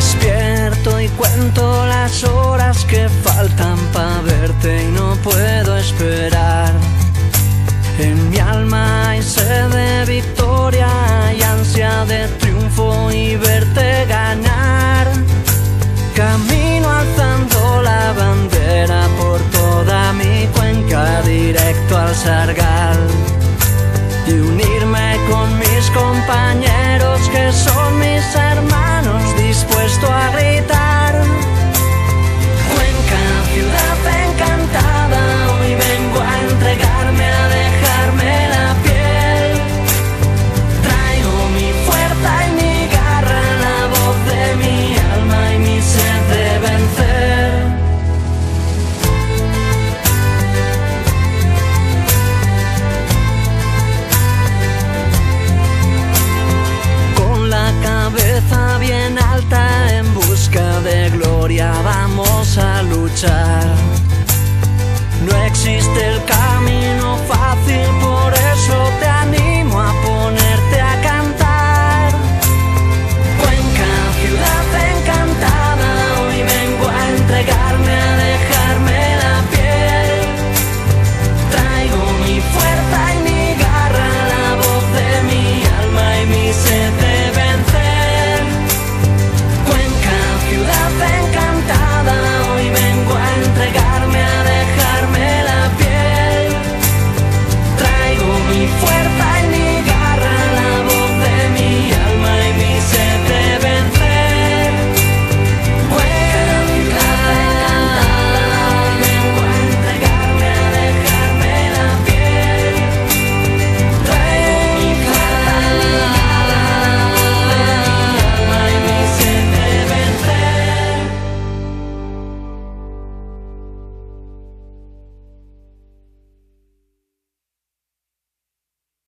despierto y cuento las horas que faltan para verte y no puedo esperar. En mi alma hay sed de victoria y ansia de triunfo y verte ganar. Camino alzando la bandera por toda mi cuenca directo al sargal y unirme con mis compañeros que son mis de